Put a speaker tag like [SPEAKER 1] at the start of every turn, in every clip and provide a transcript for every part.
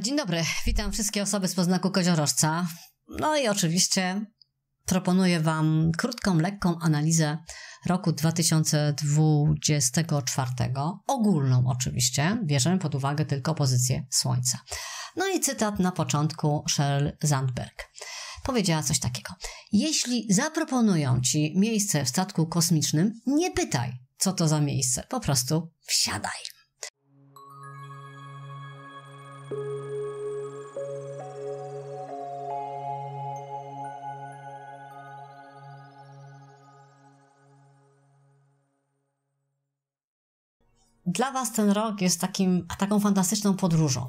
[SPEAKER 1] Dzień dobry, witam wszystkie osoby z poznaku koziorożca. No i oczywiście proponuję Wam krótką, lekką analizę roku 2024, ogólną oczywiście, bierzemy pod uwagę tylko pozycję Słońca. No i cytat na początku Sheryl Zandberg. Powiedziała coś takiego. Jeśli zaproponują Ci miejsce w statku kosmicznym, nie pytaj, co to za miejsce, po prostu wsiadaj. Dla Was ten rok jest takim, taką fantastyczną podróżą.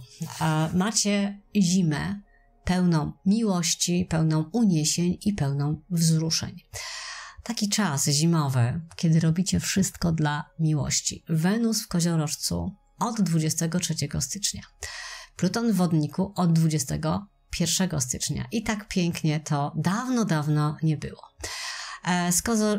[SPEAKER 1] Macie zimę pełną miłości, pełną uniesień i pełną wzruszeń. Taki czas zimowy, kiedy robicie wszystko dla miłości. Wenus w koziorożcu od 23 stycznia. Pluton w wodniku od 21 stycznia. I tak pięknie to dawno, dawno nie było. E,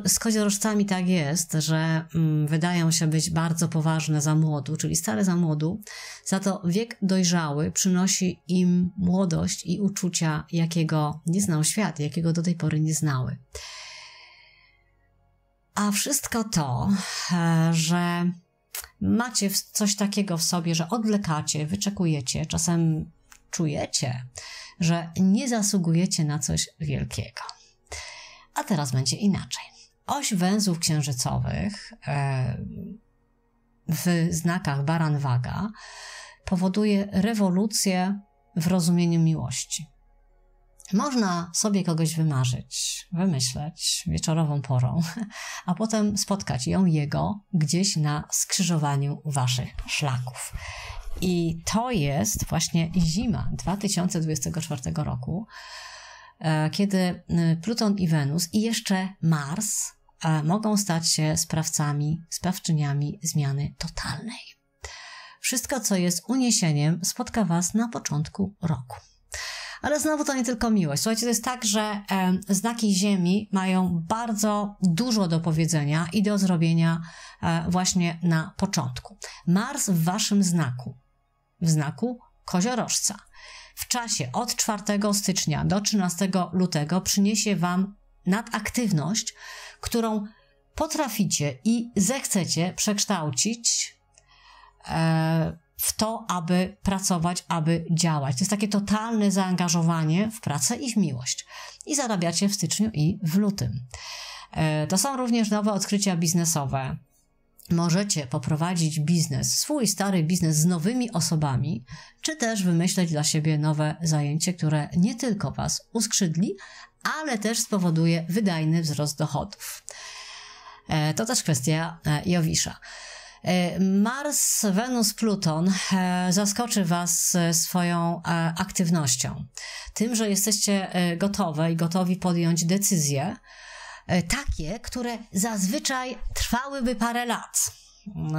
[SPEAKER 1] z, koziorożcami tak jest, że mm, wydają się być bardzo poważne za młodu, czyli stare za młodu, za to wiek dojrzały przynosi im młodość i uczucia, jakiego nie znał świat, jakiego do tej pory nie znały. A wszystko to, e, że macie coś takiego w sobie, że odlekacie, wyczekujecie, czasem czujecie, że nie zasługujecie na coś wielkiego. A teraz będzie inaczej. Oś węzłów księżycowych e, w znakach baran-waga powoduje rewolucję w rozumieniu miłości. Można sobie kogoś wymarzyć, wymyśleć wieczorową porą, a potem spotkać ją, jego, gdzieś na skrzyżowaniu waszych szlaków. I to jest właśnie zima 2024 roku, kiedy e, Pluton i Wenus i jeszcze Mars e, mogą stać się sprawcami, sprawczyniami zmiany totalnej. Wszystko, co jest uniesieniem, spotka Was na początku roku. Ale znowu to nie tylko miłość. Słuchajcie, to jest tak, że e, znaki Ziemi mają bardzo dużo do powiedzenia i do zrobienia e, właśnie na początku. Mars w Waszym znaku, w znaku koziorożca w czasie od 4 stycznia do 13 lutego przyniesie Wam nadaktywność, którą potraficie i zechcecie przekształcić e, w to, aby pracować, aby działać. To jest takie totalne zaangażowanie w pracę i w miłość. I zarabiacie w styczniu i w lutym. E, to są również nowe odkrycia biznesowe możecie poprowadzić biznes, swój stary biznes z nowymi osobami, czy też wymyśleć dla siebie nowe zajęcie, które nie tylko Was uskrzydli, ale też spowoduje wydajny wzrost dochodów. E, to też kwestia e, Jowisza. E, Mars, Wenus, Pluton zaskoczy Was swoją aktywnością. Tym, że jesteście gotowe i gotowi podjąć decyzję, takie, które zazwyczaj trwałyby parę lat,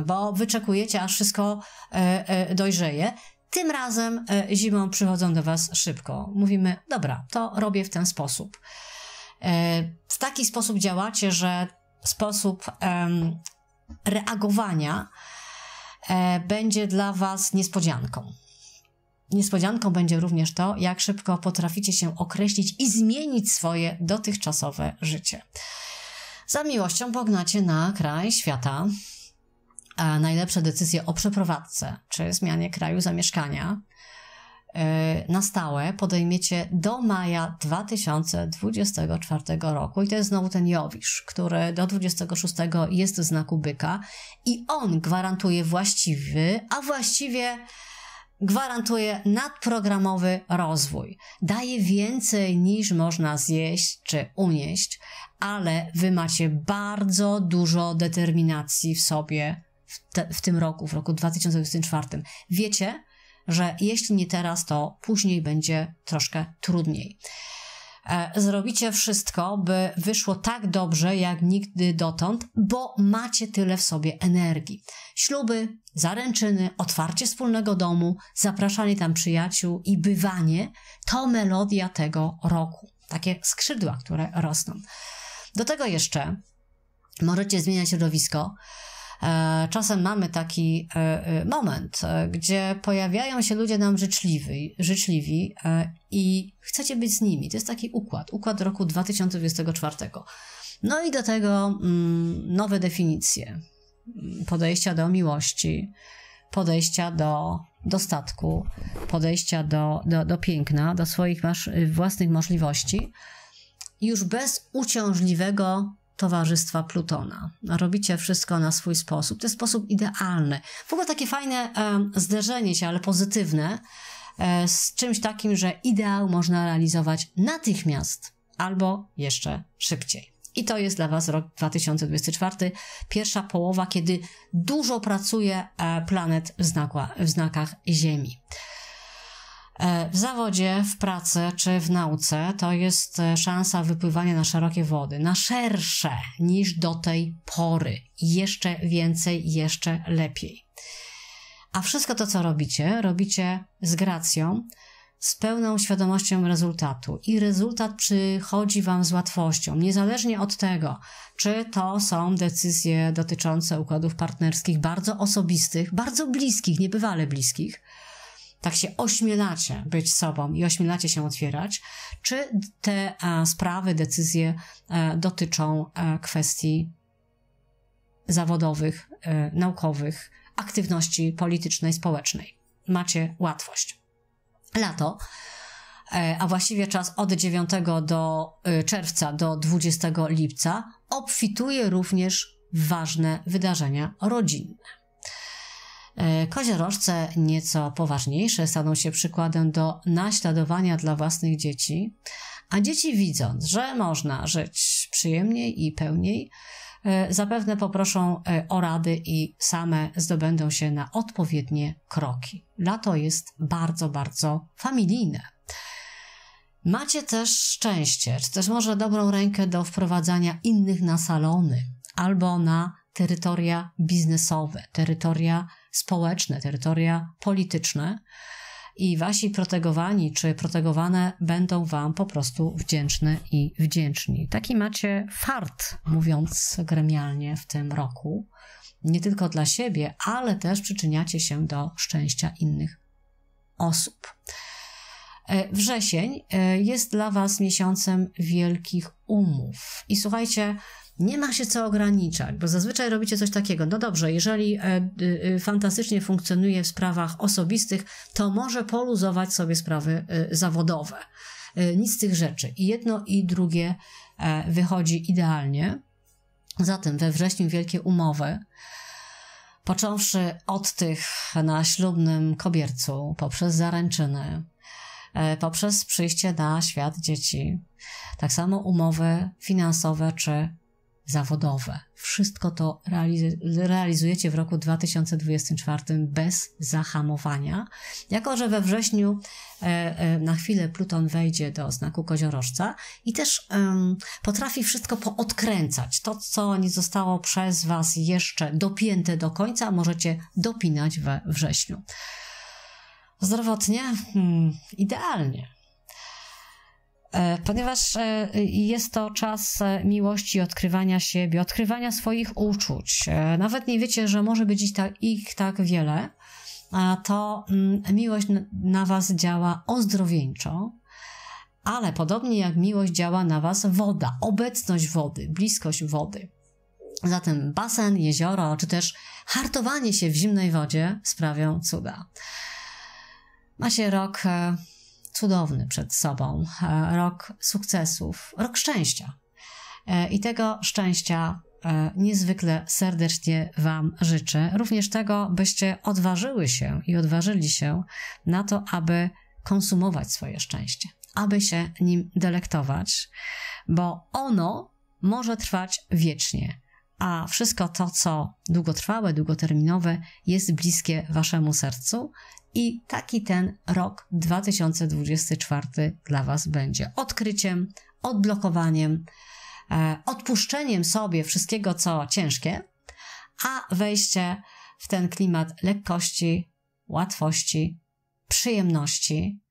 [SPEAKER 1] bo wyczekujecie, aż wszystko e, e, dojrzeje. Tym razem zimą przychodzą do Was szybko. Mówimy, dobra, to robię w ten sposób. W taki sposób działacie, że sposób reagowania będzie dla Was niespodzianką. Niespodzianką będzie również to, jak szybko potraficie się określić i zmienić swoje dotychczasowe życie. Za miłością pognacie na kraj świata. A najlepsze decyzje o przeprowadzce czy zmianie kraju zamieszkania e, na stałe podejmiecie do maja 2024 roku. I to jest znowu ten Jowisz, który do 26 jest w znaku byka i on gwarantuje właściwy, a właściwie gwarantuje nadprogramowy rozwój. Daje więcej niż można zjeść czy unieść, ale wy macie bardzo dużo determinacji w sobie w, te, w tym roku, w roku 2024. Wiecie, że jeśli nie teraz, to później będzie troszkę trudniej. E, zrobicie wszystko, by wyszło tak dobrze jak nigdy dotąd, bo macie tyle w sobie energii. Śluby, zaręczyny, otwarcie wspólnego domu, zapraszanie tam przyjaciół i bywanie to melodia tego roku. Takie skrzydła, które rosną. Do tego jeszcze możecie zmieniać środowisko, czasem mamy taki e, moment, gdzie pojawiają się ludzie nam życzliwi, życzliwi i chcecie być z nimi. To jest taki układ, układ roku 2024. No i do tego mm, nowe definicje podejścia do miłości, podejścia do dostatku, podejścia do, do, do piękna, do swoich masz, własnych możliwości, już bez uciążliwego towarzystwa Plutona. Robicie wszystko na swój sposób. To jest sposób idealny. W ogóle takie fajne e, zderzenie się, ale pozytywne, e, z czymś takim, że ideał można realizować natychmiast albo jeszcze szybciej. I to jest dla Was rok 2024, pierwsza połowa, kiedy dużo pracuje e, planet w, w znakach Ziemi. E, w zawodzie, w pracy czy w nauce to jest e, szansa wypływania na szerokie wody, na szersze niż do tej pory. Jeszcze więcej, jeszcze lepiej. A wszystko to, co robicie, robicie z gracją, z pełną świadomością rezultatu i rezultat przychodzi Wam z łatwością, niezależnie od tego, czy to są decyzje dotyczące układów partnerskich bardzo osobistych, bardzo bliskich, niebywale bliskich, tak się ośmielacie być sobą i ośmielacie się otwierać, czy te a, sprawy, decyzje e, dotyczą e, kwestii zawodowych, e, naukowych, aktywności politycznej, społecznej. Macie łatwość lato, e, a właściwie czas od 9 do e, czerwca do 20 lipca, obfituje również ważne wydarzenia rodzinne. E, koziorożce nieco poważniejsze staną się przykładem do naśladowania dla własnych dzieci, a dzieci widząc, że można żyć przyjemniej i pełniej, E, zapewne poproszą e, o rady i same zdobędą się na odpowiednie kroki. Lato jest bardzo, bardzo familijne. Macie też szczęście, czy też może dobrą rękę do wprowadzania innych na salony albo na terytoria biznesowe, terytoria społeczne, terytoria polityczne i wasi protegowani czy protegowane będą wam po prostu wdzięczne i wdzięczni. Taki macie fart, mówiąc gremialnie w tym roku. Nie tylko dla siebie, ale też przyczyniacie się do szczęścia innych osób. E, wrzesień e, jest dla Was miesiącem wielkich umów. I słuchajcie, nie ma się co ograniczać, bo zazwyczaj robicie coś takiego. No dobrze, jeżeli e, e, fantastycznie funkcjonuje w sprawach osobistych, to może poluzować sobie sprawy e, zawodowe. Nic z tych rzeczy. I jedno i drugie wychodzi idealnie. Zatem we wrześniu wielkie umowy, począwszy od tych na ślubnym kobiercu, poprzez zaręczyny, poprzez przyjście na świat dzieci, tak samo umowy finansowe czy zawodowe. Wszystko to realizujecie w roku 2024 bez zahamowania. Jako, że we wrześniu e, e, na chwilę Pluton wejdzie do znaku koziorożca i też potrafi wszystko poodkręcać. To, co nie zostało przez Was jeszcze dopięte do końca, możecie dopinać we wrześniu. Zdrowotnie? Hmm, idealnie. E, ponieważ e, jest to czas e, miłości, odkrywania siebie, odkrywania swoich uczuć. Nawet nie wiecie, że może być ich tak, wiele, to mm, miłość na Was działa ozdrowieńczo, ale podobnie jak miłość działa na Was woda, obecność wody, bliskość wody. Zatem basen, jezioro, czy też hartowanie się w zimnej wodzie sprawią cuda. Macie rok cudowny przed sobą, e, rok sukcesów, rok szczęścia. E, I tego szczęścia e, niezwykle serdecznie Wam życzę. Również tego, byście odważyły się i odważyli się na to, aby konsumować swoje szczęście, aby się nim delektować, bo ono może trwać wiecznie, a wszystko to, co długotrwałe, długoterminowe, jest bliskie Waszemu sercu i taki ten rok 2024 dla Was będzie. Odkryciem, odblokowaniem, e, odpuszczeniem sobie wszystkiego, co ciężkie, a wejście w ten klimat lekkości, łatwości, przyjemności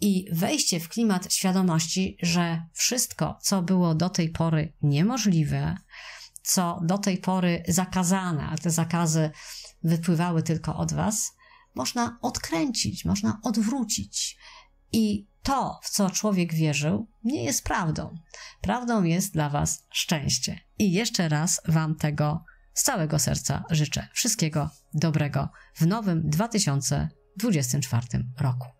[SPEAKER 1] i wejście w klimat świadomości, że wszystko, co było do tej pory niemożliwe, co do tej pory zakazane, a te zakazy wypływały tylko od Was, można odkręcić, można odwrócić. I to, w co człowiek wierzył, nie jest prawdą. Prawdą jest dla Was szczęście. I jeszcze raz Wam tego z całego serca życzę. Wszystkiego dobrego w nowym 2024 roku.